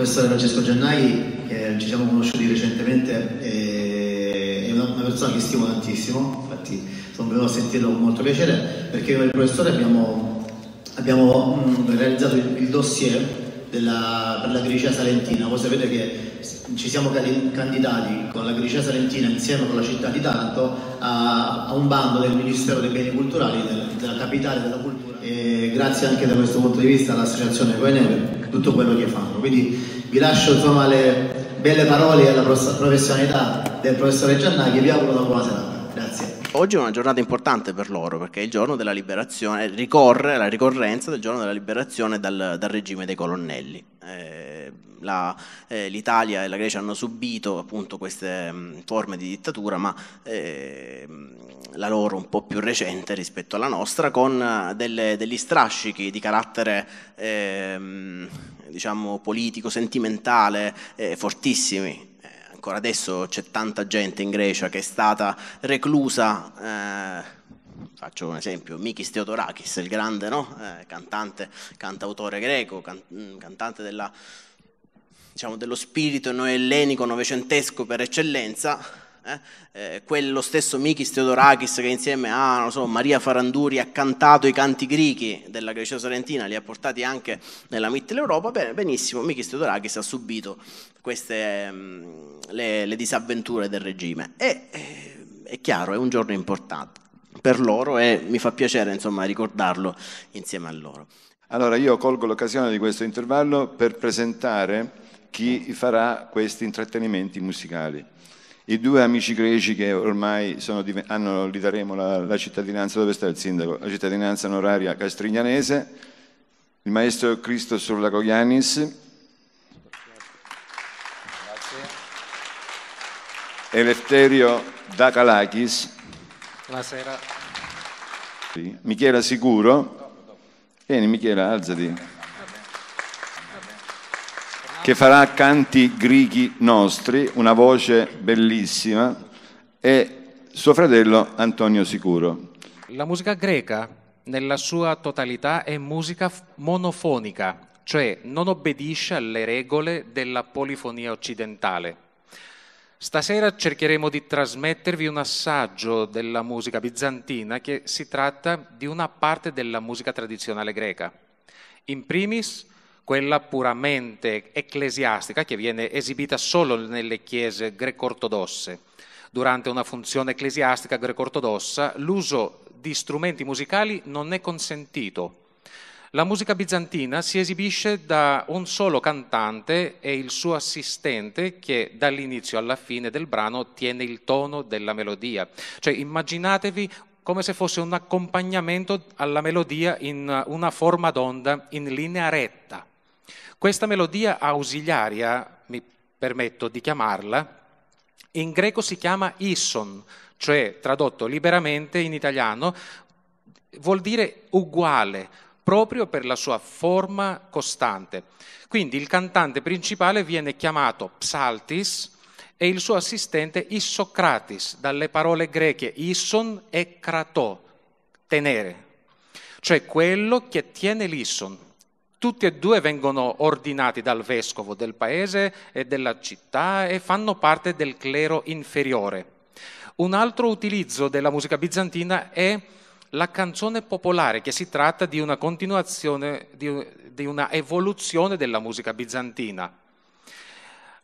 il professore Francesco Giannai, che ci siamo conosciuti recentemente, è una, persona che stimo tantissimo, infatti sono venuto a sentirlo con molto piacere, perché con il professore abbiamo, abbiamo realizzato il, il dossier della, per la Gricea Salentina. Voi sapete che ci siamo candidati con la Gricea Salentina insieme con la città di Taranto a, a un bando del Ministero dei Beni Culturali del, della capitale della e grazie anche da questo punto di vista all'associazione Coene per tutto quello che fanno. Quindi vi lascio insomma le belle parole e alla professionalità del professore Giannaghi e vi auguro una buona serata. Grazie. Oggi è una giornata importante per loro perché è il giorno della liberazione, ricorre la ricorrenza del giorno della liberazione dal, dal regime dei colonnelli. Eh, la, eh, L'Italia e la Grecia hanno subito appunto queste mh, mm, forme di dittatura, ma eh, la loro un po' più recente rispetto alla nostra, con eh, delle, degli strascichi di carattere ehm, diciamo politico, sentimentale, eh, fortissimi ancora adesso c'è tanta gente in Grecia che è stata reclusa, eh, faccio un esempio, Mikis Theodorakis, il grande no? eh, cantante, cantautore greco, can, mm, cantante della, diciamo, dello spirito noellenico novecentesco per eccellenza, eh? Eh, quello stesso Mikis Theodorakis che insieme a so, Maria Faranduri ha cantato i canti grichi della Grecia Salentina, li ha portati anche nella Mitteleuropa, bene, benissimo, Mikis Theodorakis ha subito queste, mm, le, le, disavventure del regime e eh, è chiaro, è un giorno importante per loro e mi fa piacere insomma, ricordarlo insieme a loro. Allora io colgo l'occasione di questo intervallo per presentare chi farà questi intrattenimenti musicali i due amici greci che ormai sono, hanno, gli daremo la, la, cittadinanza, dove sta il sindaco? La cittadinanza onoraria castrignanese, il maestro Cristo Surlagogiannis, Elefterio Dakalakis, Buonasera. Michela Sicuro, vieni Michela, alzati che farà canti grighi nostri, una voce bellissima, e suo fratello Antonio Sicuro. La musica greca nella sua totalità è musica monofonica, cioè non obbedisce alle regole della polifonia occidentale. Stasera cercheremo di trasmettervi un assaggio della musica bizantina che si tratta di una parte della musica tradizionale greca. In primis quella puramente ecclesiastica che viene esibita solo nelle chiese greco-ortodosse. Durante una funzione ecclesiastica greco-ortodossa l'uso di strumenti musicali non è consentito. La musica bizantina si esibisce da un solo cantante e il suo assistente che dall'inizio alla fine del brano tiene il tono della melodia. Cioè immaginatevi come se fosse un accompagnamento alla melodia in una forma d'onda in linea retta. Questa melodia ausiliaria, mi permetto di chiamarla, in greco si chiama ison, cioè tradotto liberamente in italiano vuol dire uguale, proprio per la sua forma costante. Quindi il cantante principale viene chiamato psaltis e il suo assistente issocratis, dalle parole greche ison e krato, tenere, cioè quello che tiene l'ison. Tutti e due vengono ordinati dal vescovo del paese e della città e fanno parte del clero inferiore. Un altro utilizzo della musica bizantina è la canzone popolare, che si tratta di una continuazione, di, di una evoluzione della musica bizantina.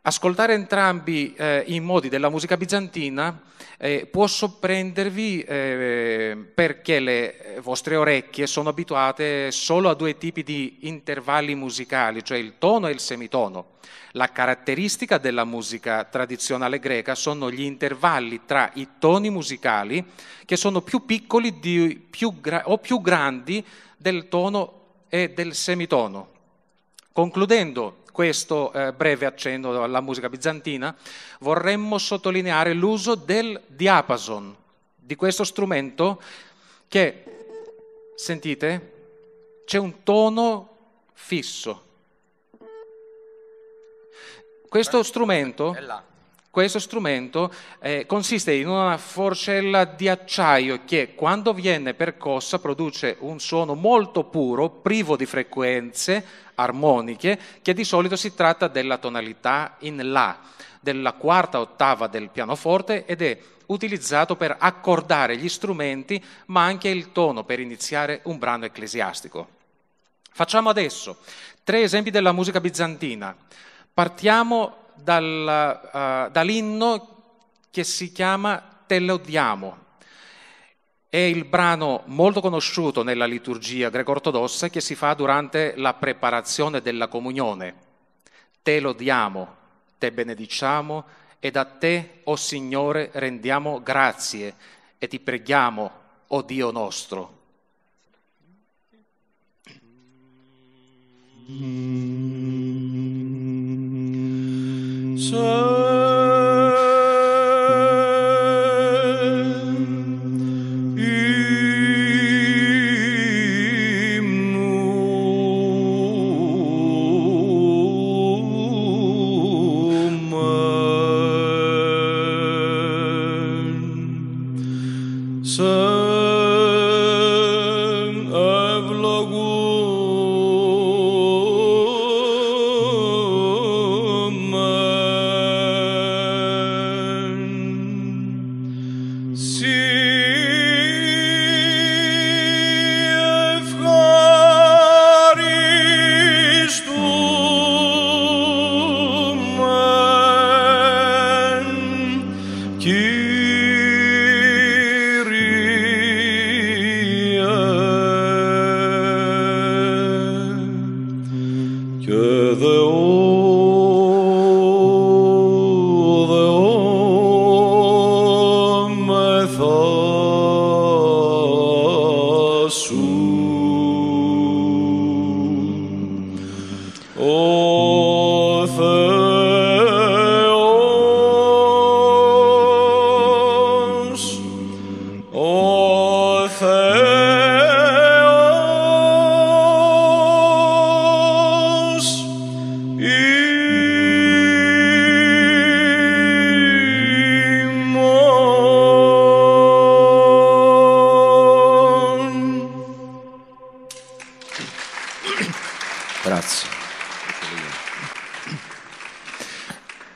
Ascoltare entrambi eh, i modi della musica bizantina eh, può sorprendervi eh, perché le vostre orecchie sono abituate solo a due tipi di intervalli musicali, cioè il tono e il semitono. La caratteristica della musica tradizionale greca sono gli intervalli tra i toni musicali che sono più piccoli più gra- o più grandi del tono e del semitono. Concludendo, questo eh, breve accenno alla musica bizantina, vorremmo sottolineare l'uso del diapason, di questo strumento che, sentite, c'è un tono fisso. Questo strumento, questo strumento eh, consiste in una forcella di acciaio che quando viene percossa produce un suono molto puro, privo di frequenze armoniche, che di solito si tratta della tonalità in La, della quarta ottava del pianoforte ed è utilizzato per accordare gli strumenti ma anche il tono per iniziare un brano ecclesiastico. Facciamo adesso tre esempi della musica bizantina. Partiamo dal, uh, dall'inno che si chiama Te lodiamo. È il brano molto conosciuto nella liturgia greco-ortodossa che si fa durante la preparazione della comunione. Te lodiamo, te benediciamo ed a te, o oh Signore, rendiamo grazie e ti preghiamo, o oh Dio nostro. So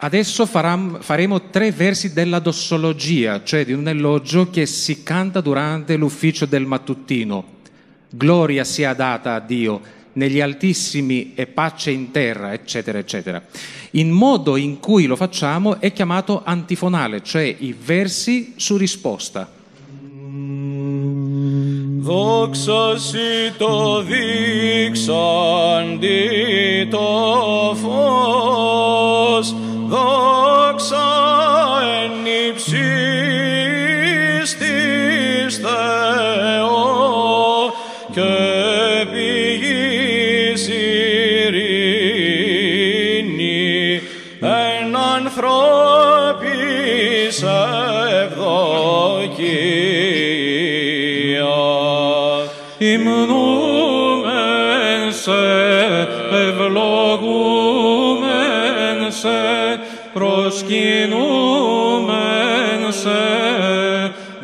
Adesso faremo tre versi della dossologia, cioè di un elogio che si canta durante l'ufficio del mattutino. Gloria sia data a Dio negli altissimi e pace in terra, eccetera, eccetera. Il modo in cui lo facciamo è chiamato antifonale, cioè i versi su risposta. Δόξα σοι το δείξαντι το φως Looks on. Προσκυνούμεν σε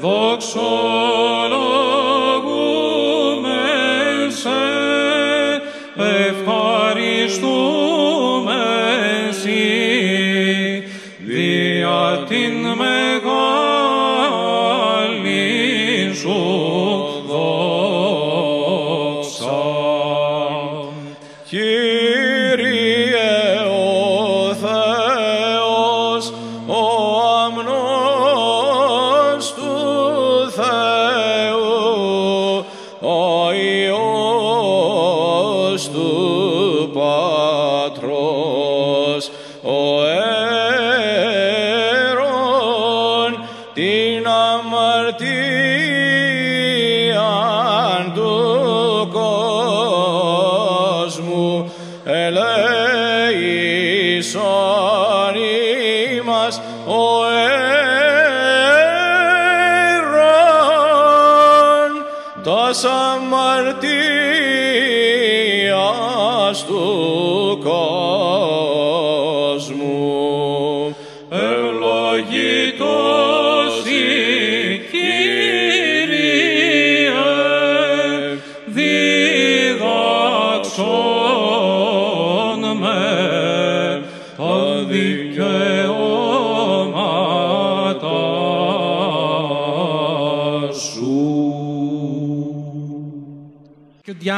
δοξολογούμεν σε ευχαριστούμεν σοι δια την μεγάλη σου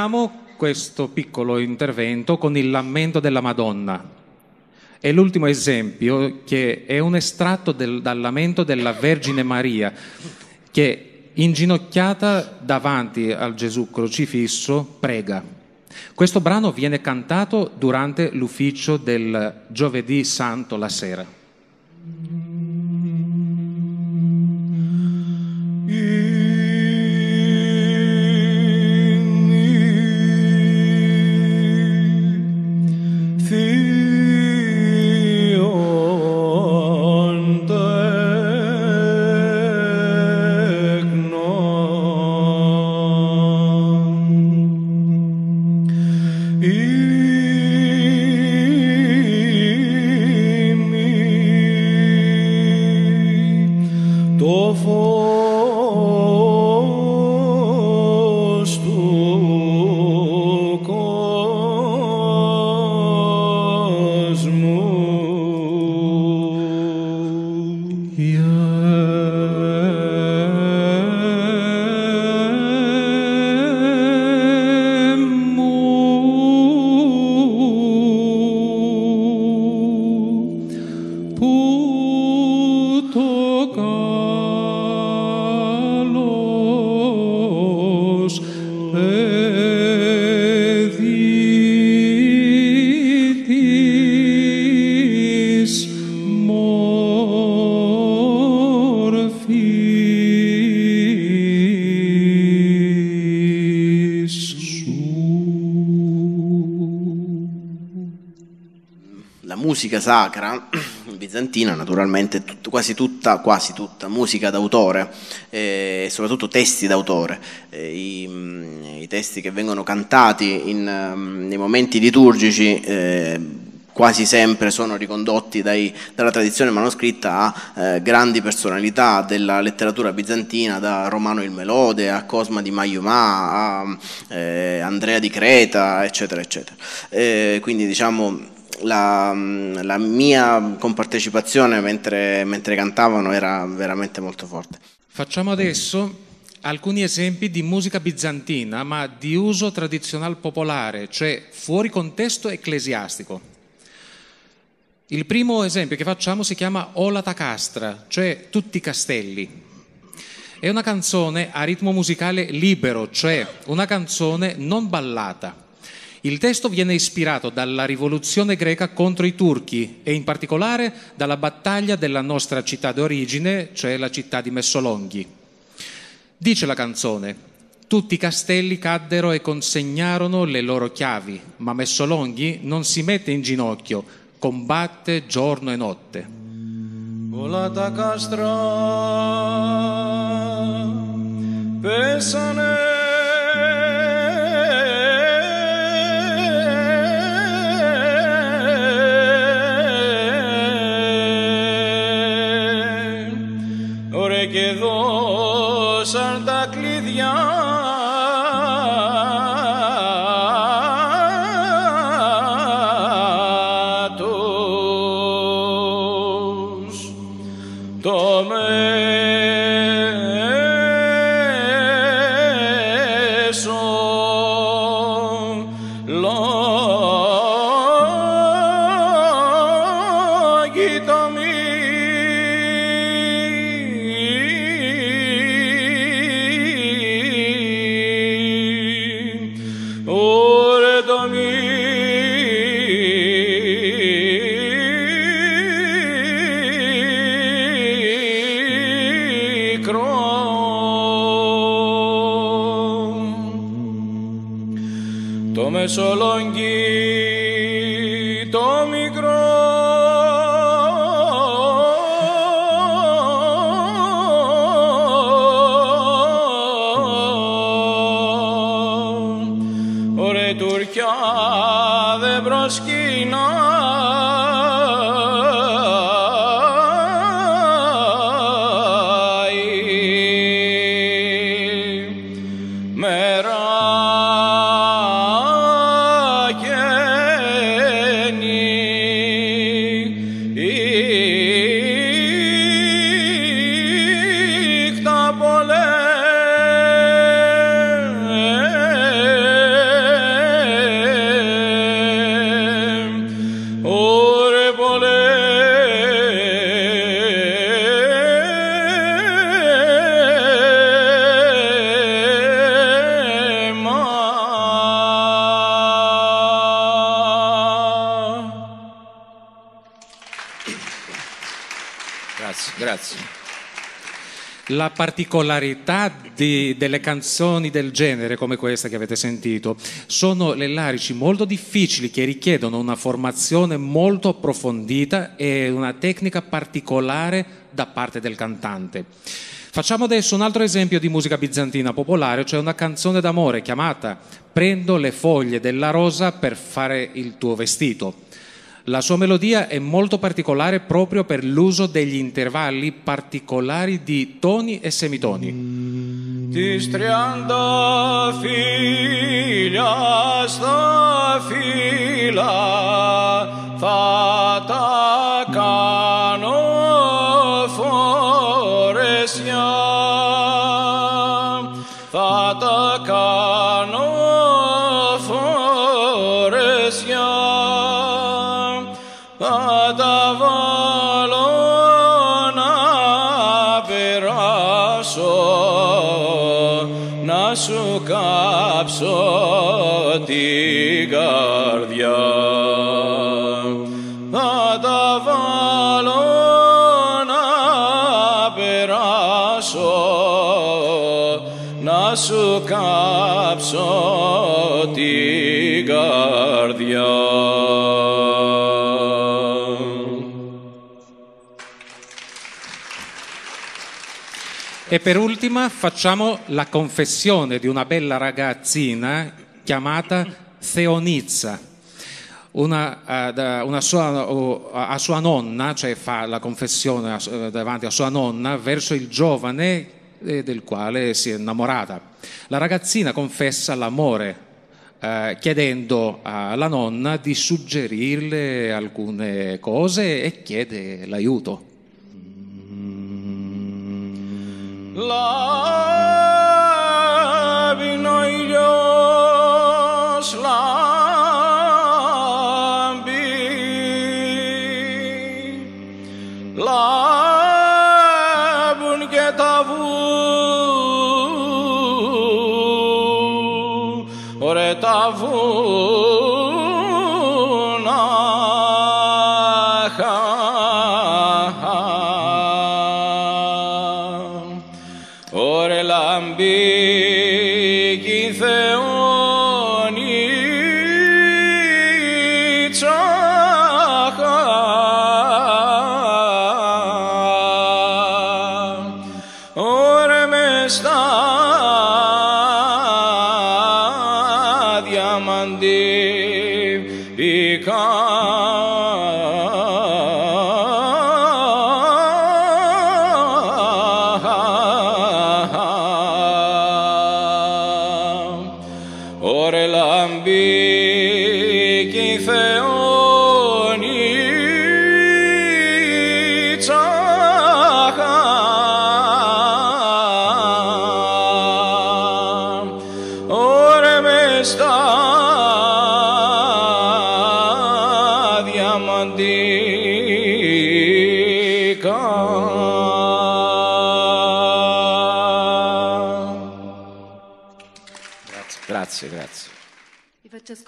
Chiudiamo questo piccolo intervento con il lamento della Madonna. È l'ultimo esempio che è un estratto del, dal lamento della Vergine Maria che inginocchiata davanti al Gesù crocifisso prega. Questo brano viene cantato durante l'ufficio del giovedì santo la sera. La musica sacra bizantina naturalmente tut- quasi tutta, quasi tutta musica d'autore eh, e soprattutto testi d'autore. Eh, i, mm, i testi che vengono cantati in, mm, nei momenti liturgici eh, quasi sempre sono ricondotti dai- dalla tradizione manoscritta a eh, grandi personalità della letteratura bizantina, da Romano il Melode a Cosma di Maiumà a eh, Andrea di Creta, eccetera, eccetera. Eh, quindi diciamo la, la mia compartecipazione mentre, mentre cantavano era veramente molto forte. Facciamo adesso alcuni esempi di musica bizantina, ma di uso tradizionale popolare, cioè fuori contesto ecclesiastico. Il primo esempio che facciamo si chiama Olata Castra, cioè tutti i castelli. È una canzone a ritmo musicale libero, cioè una canzone non ballata. Il testo viene ispirato dalla rivoluzione greca contro i turchi e in particolare dalla battaglia della nostra città d'origine, cioè la città di Messolonghi. Dice la canzone, tutti i castelli caddero e consegnarono le loro chiavi, ma Messolonghi non si mette in ginocchio, combatte giorno e notte. Volata castra, pesane Hey. La particolarità di, delle canzoni del genere, come questa che avete sentito, sono le larici molto difficili che richiedono una formazione molto approfondita e una tecnica particolare da parte del cantante. Facciamo adesso un altro esempio di musica bizantina popolare, cioè una canzone d'amore chiamata Prendo le foglie della rosa per fare il tuo vestito. La sua melodia è molto particolare proprio per l'uso degli intervalli particolari di toni e semitoni. Ti strianda fila sta fila fa σου κάψω την καρδιά. E per ultima facciamo la confessione di una bella ragazzina chiamata Theonizza. Una, eh, una sua- a sua nonna, cioè fa la confessione eh, davanti a sua nonna verso il giovane eh, del quale si è innamorata. La ragazzina confessa l'amore chiedendo alla nonna di suggerirle alcune cose e chiede l'aiuto. Love vino y yo, Ωρε λαμπίκι Θεό.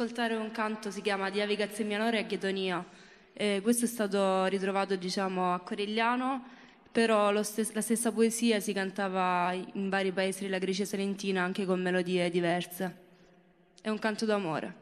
Ascoltare un canto, si chiama Diavigazione Minore e Ghedonia. Eh, questo è stato ritrovato diciamo, a Corigliano, però stes- la stessa poesia si cantava in vari paesi della Grecia salentina anche con melodie diverse. È un canto d'amore.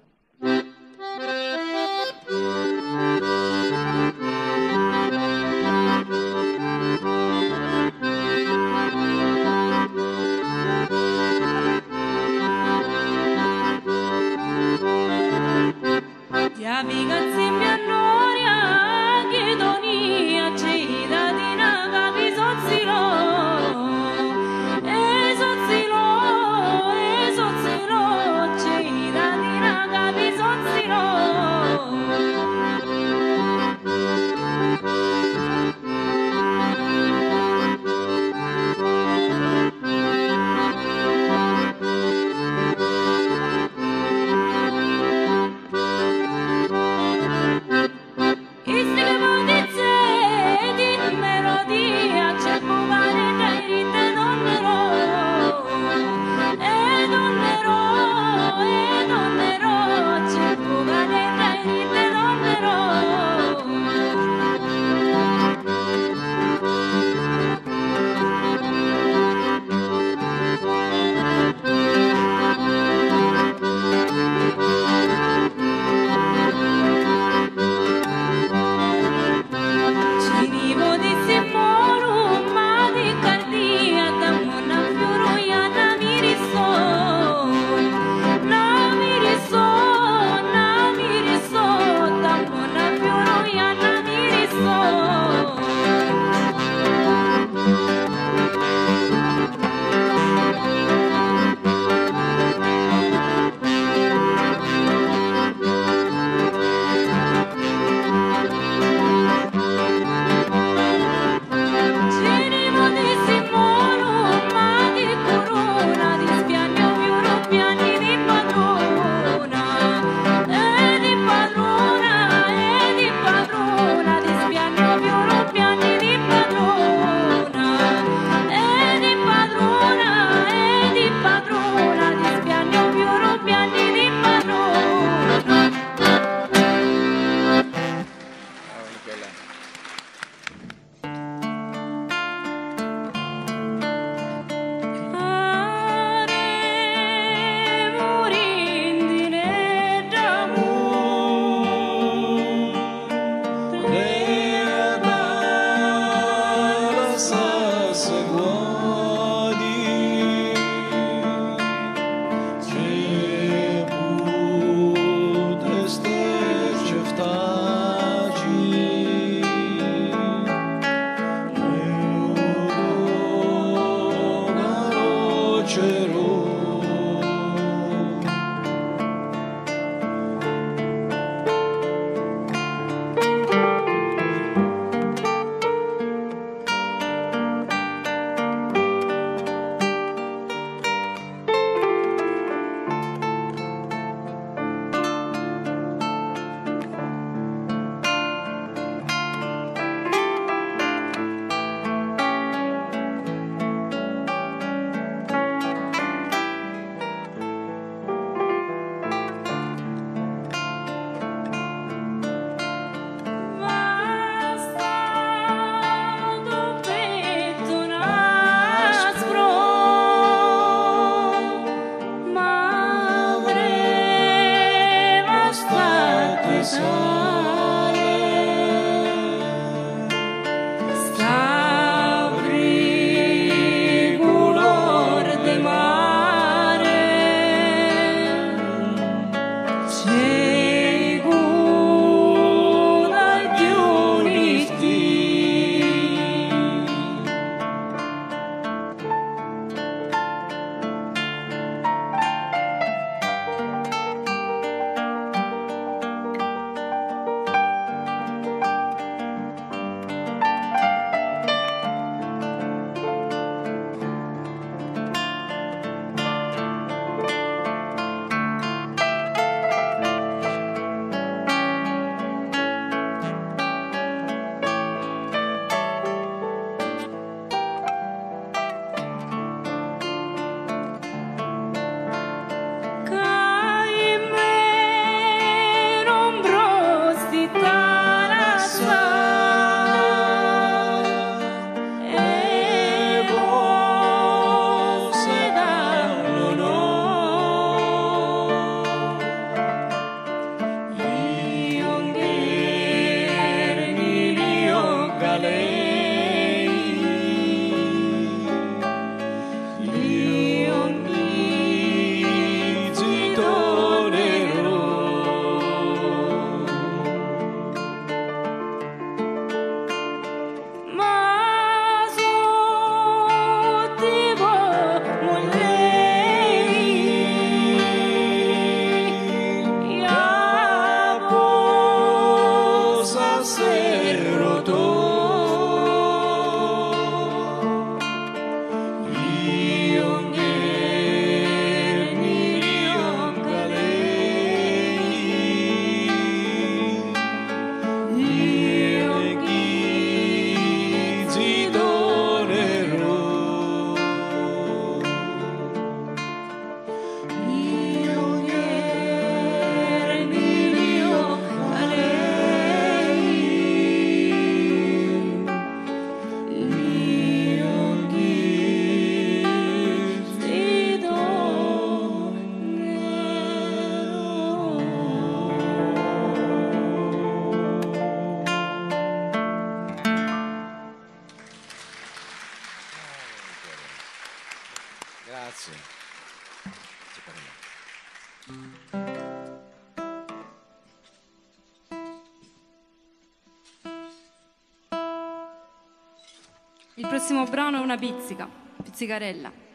Il prossimo brano è una pizzica. Pizzicarella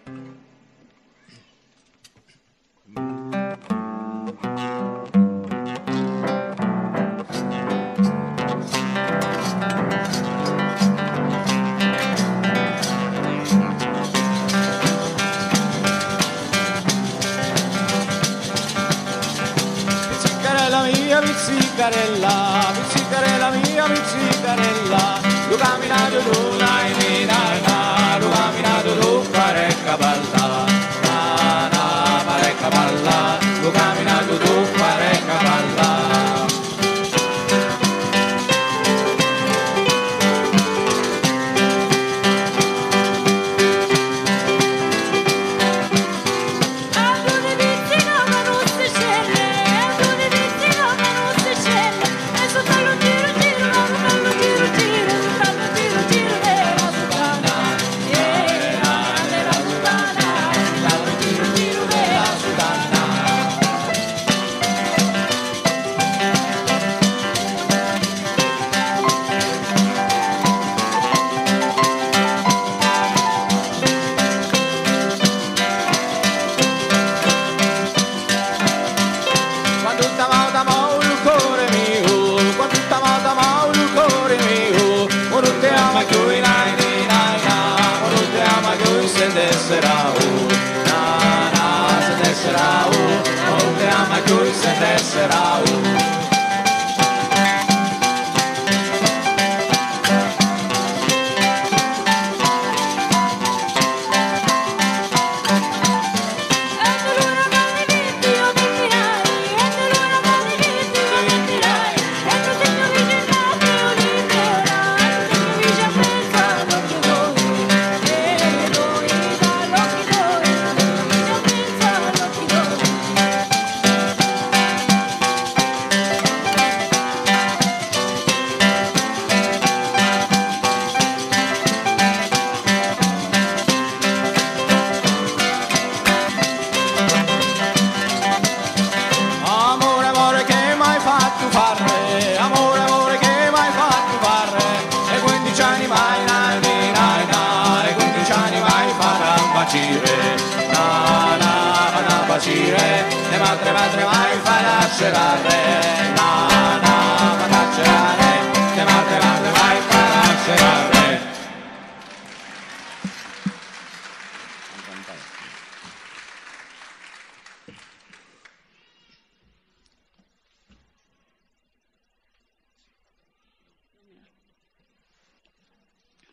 coisa é descerá.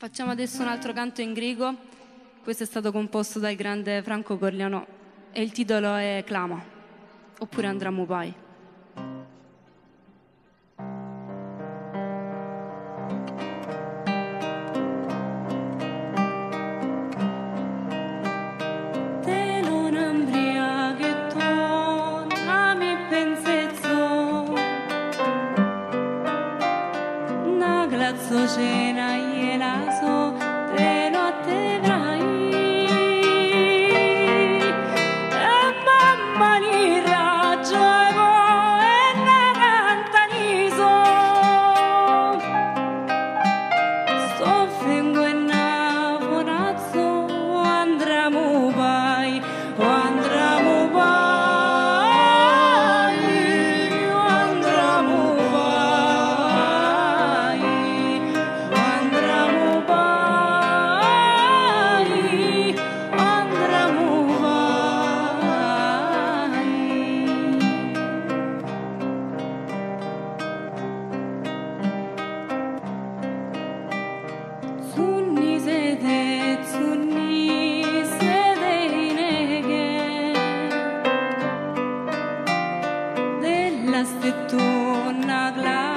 Facciamo adesso un altro canto in grigo, questo è stato composto dal grande Franco Corleanò e il titolo è Clama, oppure Andrà Mupai. hablaste tú, no.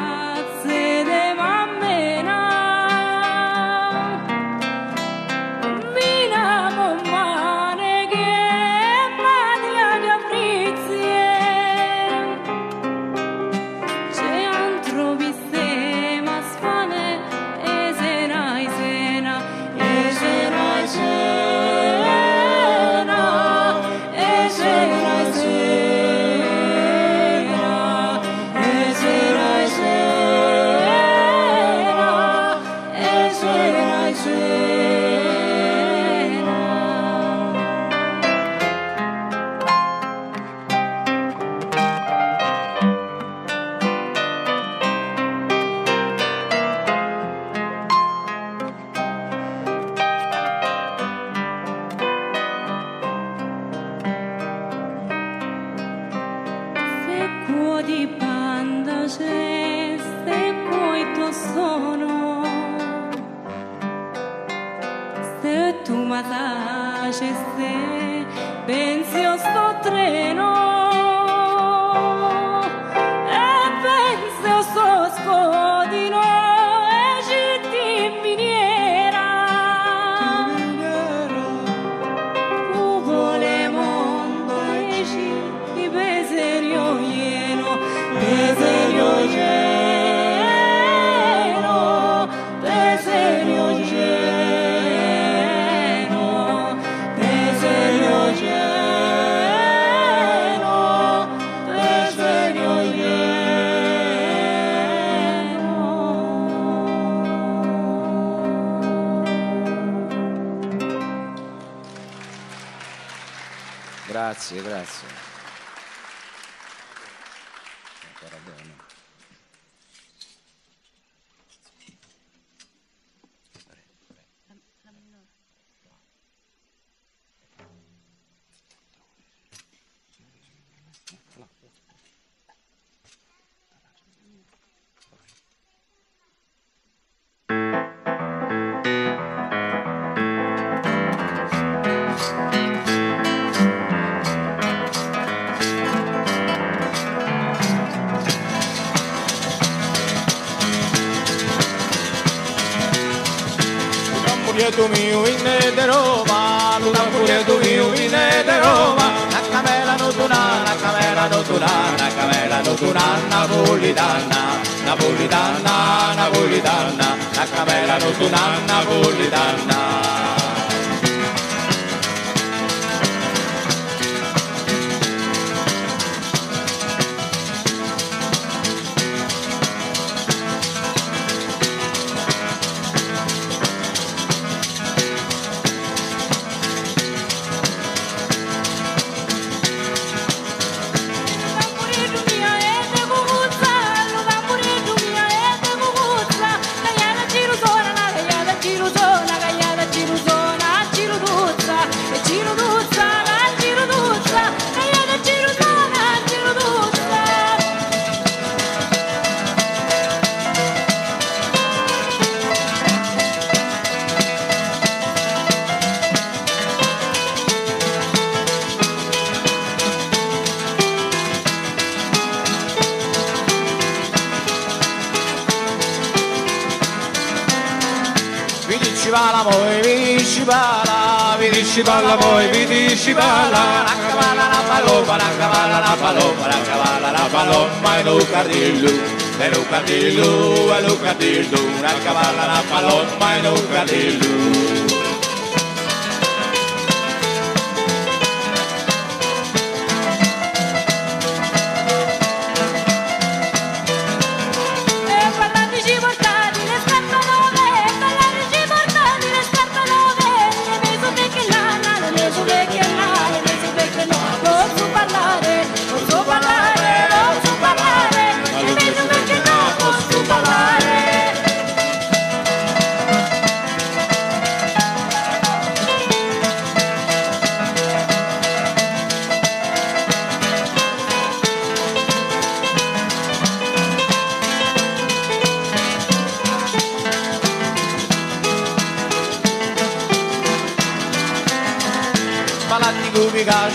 balla poi mi dici balla la cavalla la paloma la cavalla la paloma la cavalla la paloma e lo cardillo e lo cardillo e lo cardillo la cavalla la paloma e lo cardillo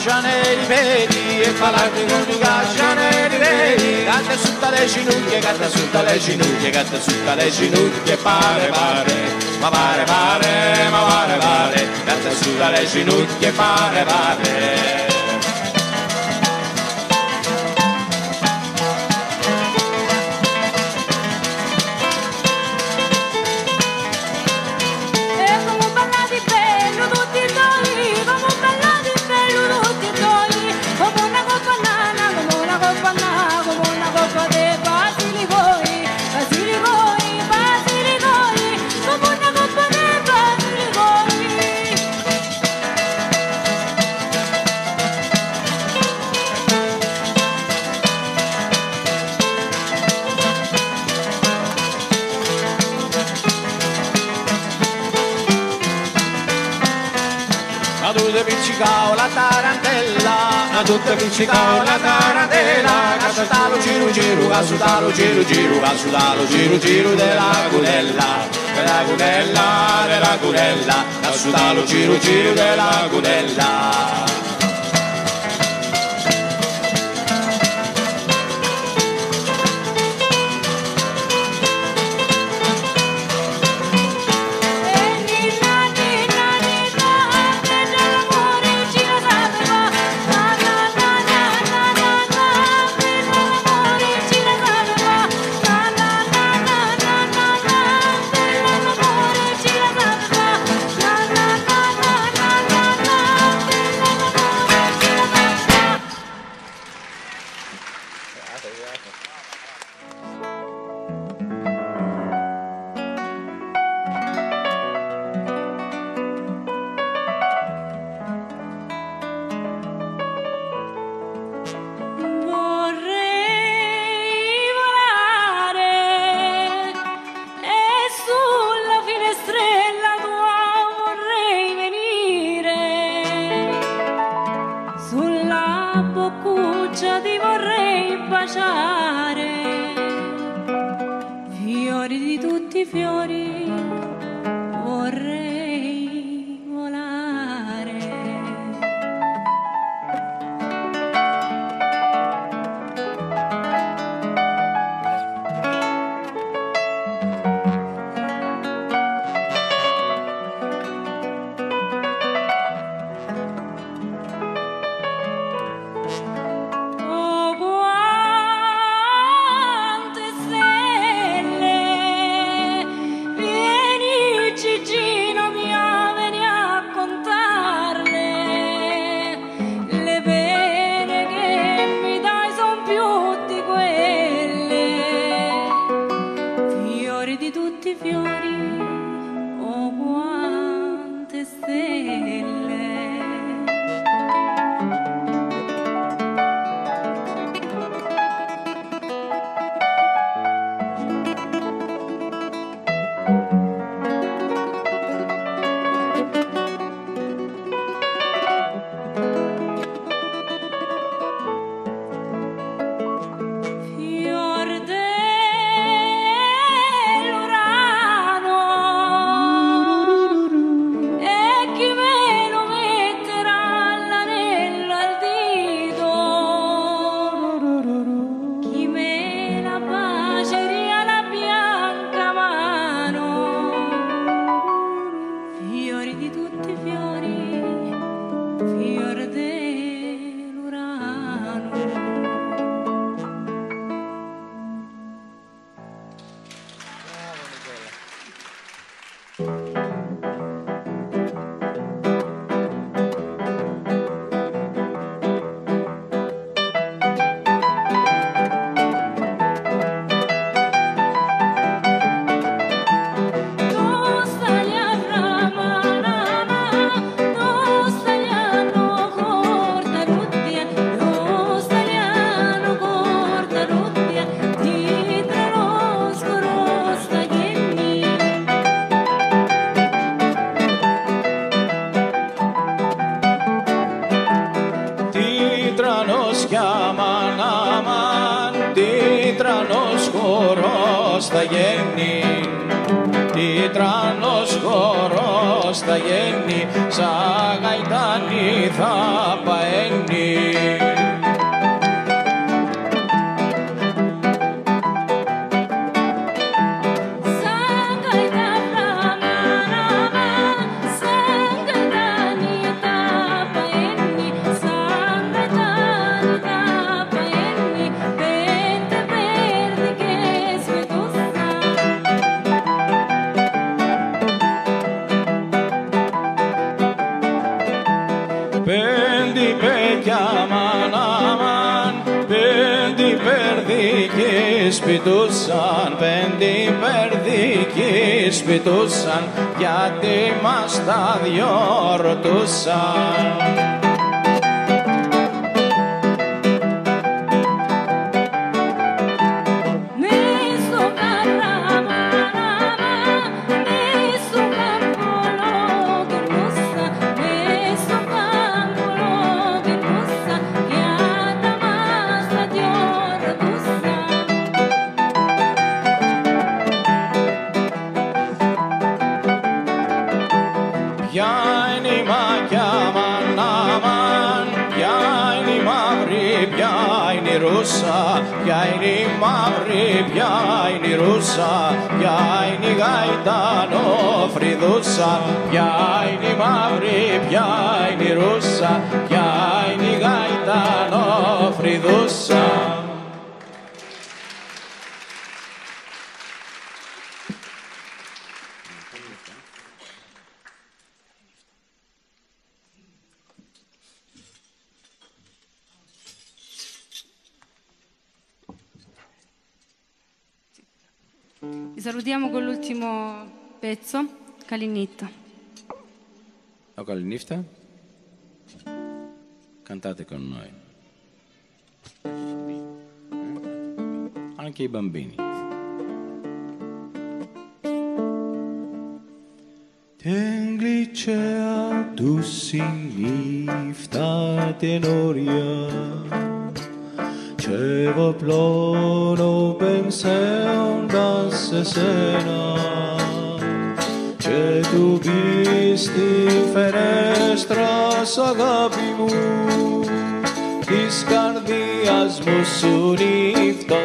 cascianeri vedi e palardi con i cascianeri vedi canta sutta le ginocchia canta sutta le ginocchia canta sutta le ginocchia. Pare pare ma pare pare ma pare pare. Canta sutta le ginocchia pare pare. cicao la tarantela, cacciatalo giro giro, cassutalo giro giro, cassutalo giro giro della cunella, della cunella, della cunella, cassutalo giro giro della cunella. side. πια είναι η Ρούσα, πια είναι η Γαϊτανοφρυδούσα, πια είναι η Μαύρη, πια είναι η Ρούσα, πια είναι η Γαϊτανοφρυδούσα. salutiamo con l'ultimo pezzo, Kalinitta. La Kalinitta? Cantate con noi. Anche i bambini. Tenglice adussi lifta tenoria Överplan open sound dans scena και του πει στη φερέστρα σ' αγάπη μου της καρδιάς μου σου νύχτο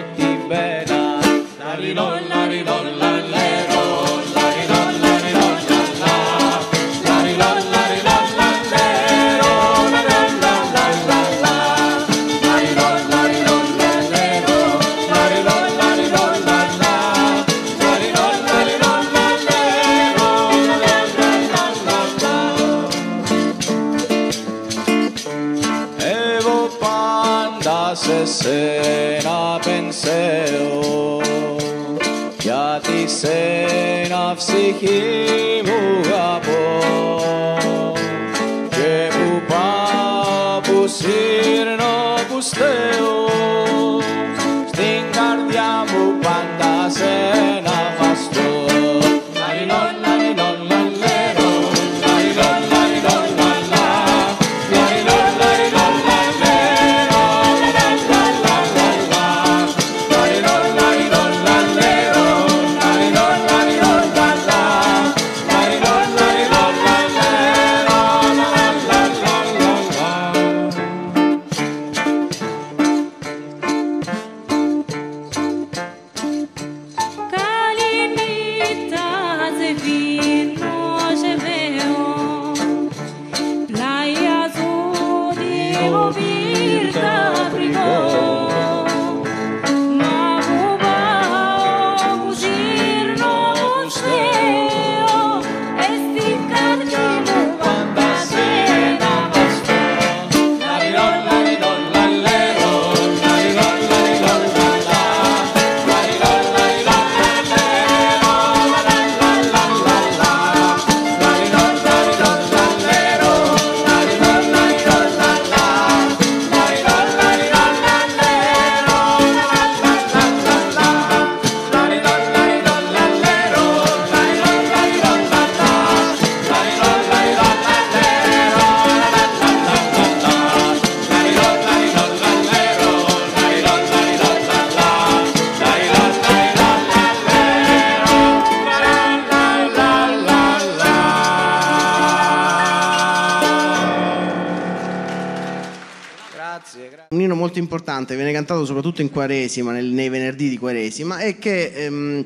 importante, viene cantato soprattutto in Quaresima, nel- nei venerdì di Quaresima, e che ehm,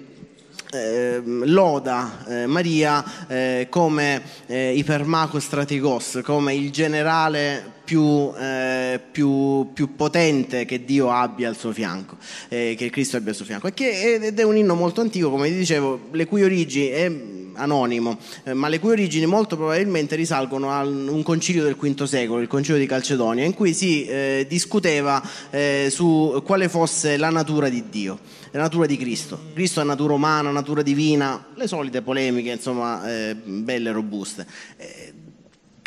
ehm, loda eh, Maria eh, come eh, Ipermaco Stratigos, come il generale più, eh, più- più potente che Dio abbia al suo fianco, eh, che Cristo abbia al suo fianco. Che- ed è un inno molto antico, come vi dicevo, le cui origini è anonimo, eh, ma le cui origini molto probabilmente risalgono a un concilio del V secolo, il concilio di Calcedonia, in cui si eh, discuteva eh, su quale fosse la natura di Dio, la natura di Cristo. Cristo ha natura umana, natura divina, le solite polemiche, insomma, eh, belle e robuste. Eh,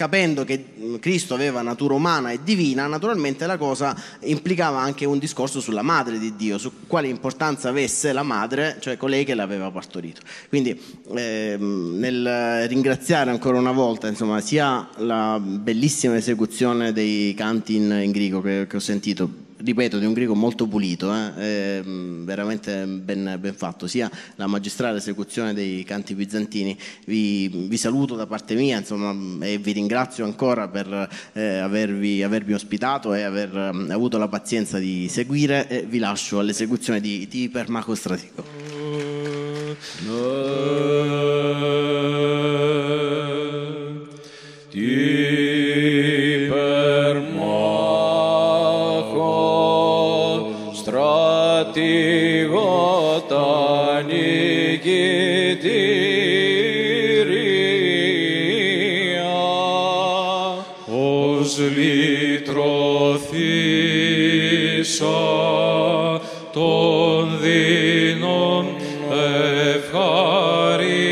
capendo che mh, Cristo aveva natura umana e divina, naturalmente la cosa implicava anche un discorso sulla madre di Dio, su quale importanza avesse la madre, cioè colei che l'aveva partorito. Quindi ehm, nel ringraziare ancora una volta insomma, sia la bellissima esecuzione dei canti in, in greco che, che ho sentito, ripeto, di un greco molto pulito, eh, ehm, veramente ben, ben fatto, sia la magistrale esecuzione dei canti bizantini. Vi, vi saluto da parte mia insomma, e vi ringrazio ancora per eh, avervi, avervi ospitato e aver ehm, avuto la pazienza di seguire e vi lascio all'esecuzione di Tiper Maco Stratico. σωθήσα των δεινών ευχαριστή.